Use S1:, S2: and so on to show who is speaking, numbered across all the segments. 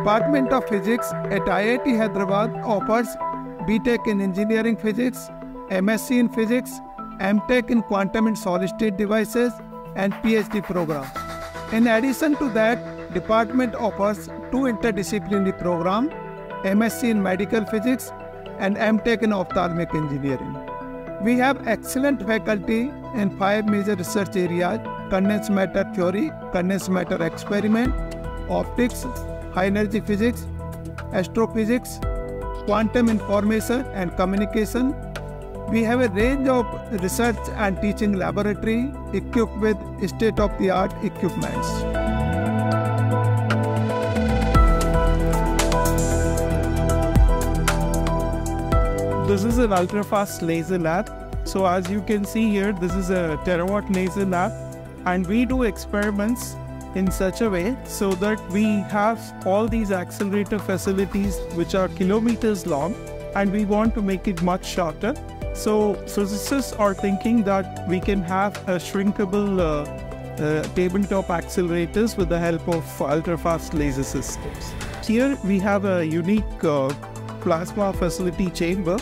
S1: Department of Physics at IIT Hyderabad offers BTech in Engineering Physics, MSc in Physics, MTech in Quantum and Solid State Devices, and PhD program. In addition to that, department offers two interdisciplinary programs, MSc in Medical Physics and MTech in Ophthalmic Engineering. We have excellent faculty in five major research areas, condensed matter theory, condensed matter experiment, optics, high energy physics, astrophysics, quantum information and communication. We have a range of research and teaching laboratory equipped with state-of-the-art equipments. This is an ultra-fast laser lab. So as you can see here, this is a terawatt laser lab and we do experiments in such a way so that we have all these accelerator facilities which are kilometers long and we want to make it much shorter. So physicists are thinking that we can have a shrinkable uh, uh, tabletop accelerators with the help of ultra-fast laser systems. Here we have a unique uh, plasma facility chamber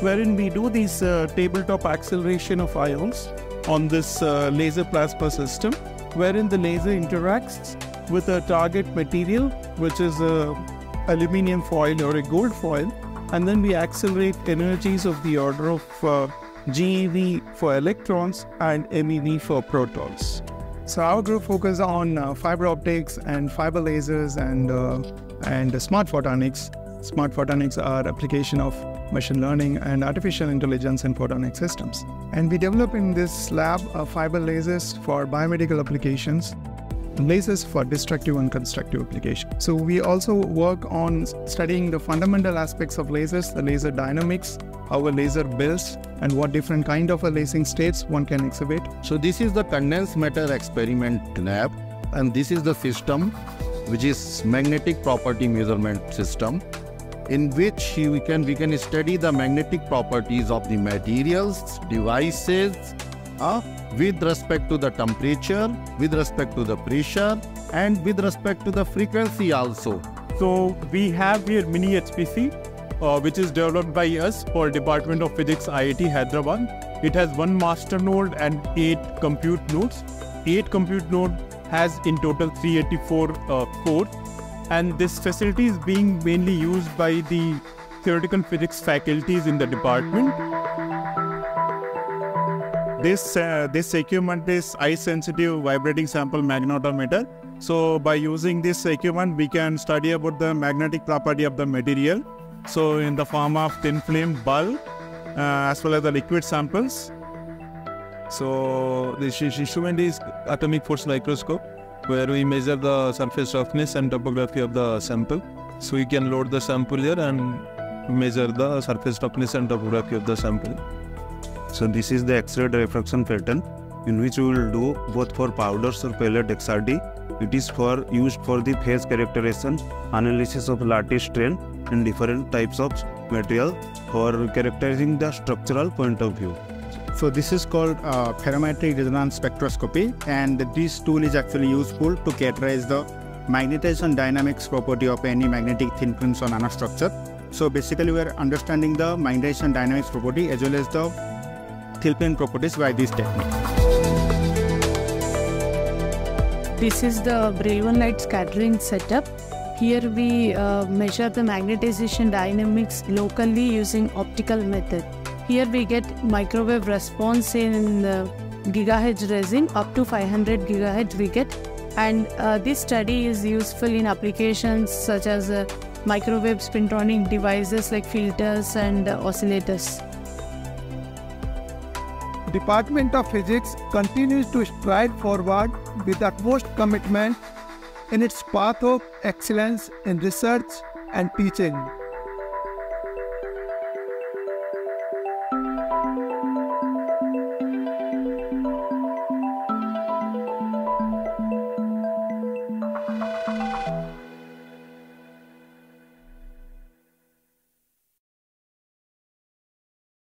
S1: wherein we do these uh, tabletop acceleration of ions on this uh, laser plasma system wherein the laser interacts with a target material which is a aluminium foil or a gold foil and then we accelerate energies of the order of uh, GeV for electrons and MeV for protons.
S2: So our group focuses on uh, fiber optics and fiber lasers and uh, and smart photonics. Smart photonics are application of machine learning and artificial intelligence in photonic systems. And we develop in this lab fiber lasers for biomedical applications, lasers for destructive and constructive applications. So we also work on studying the fundamental aspects of lasers, the laser dynamics, how a laser builds, and what different kind of a lasing states one can exhibit.
S3: So this is the condensed matter experiment lab, and this is the system, which is magnetic property measurement system in which we can we can study the magnetic properties of the materials, devices, uh, with respect to the temperature, with respect to the pressure, and with respect to the frequency also.
S4: So we have here mini HPC, uh, which is developed by us for Department of Physics IIT Hyderabad. It has one master node and eight compute nodes. Eight compute node has in total 384 uh, cores and this facility is being mainly used by the theoretical physics faculties in the department. This uh, this equipment is eye sensitive vibrating sample magnetometer. So by using this equipment, we can study about the magnetic property of the material. So in the form of thin film bulb, uh, as well as the liquid samples. So this instrument is atomic force microscope where we measure the surface roughness and topography of the sample. So you can load the sample here and measure the surface roughness and topography of the sample.
S5: So this is the X-ray diffraction pattern in which we will do both for powders or pellet XRD It is for used for the phase characterization, analysis of lattice strain and different types of material for characterizing the structural point of view.
S6: So this is called uh, ferromagnetic resonance spectroscopy and this tool is actually useful to characterize the magnetization dynamics property of any magnetic thin films or nanostructure. So basically we are understanding the magnetization dynamics property as well as the thin film properties by this technique.
S7: This is the Brillouin light scattering setup. Here we uh, measure the magnetization dynamics locally using optical method. Here we get microwave response in uh, gigahertz resin up to 500 gigahertz we get and uh, this study is useful in applications such as uh, microwave spintronic devices like filters and uh, oscillators.
S1: Department of Physics continues to stride forward with utmost commitment in its path of excellence in research and teaching.